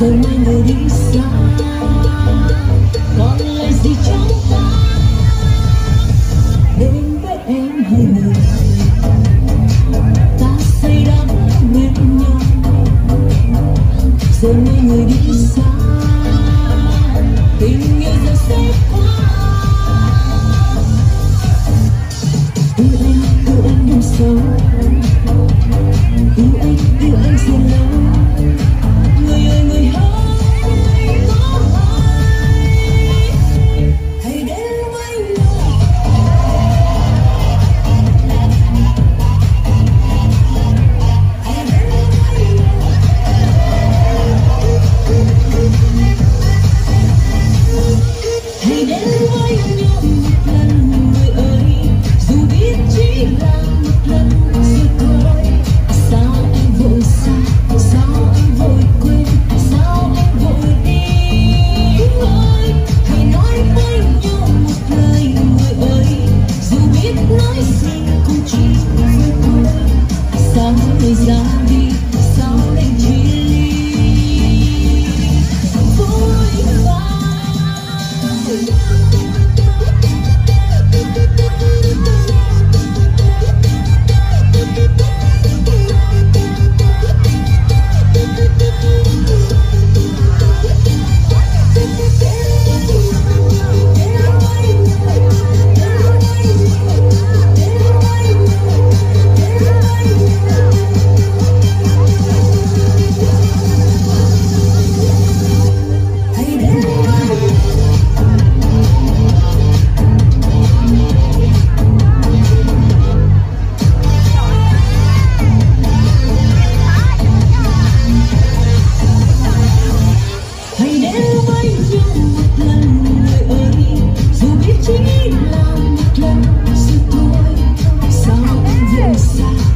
rồi mai người đi xa còn lại gì trong ta đến với em hai người ta say đắm bên nhau rồi mai người đi xa Lisa. Thank you.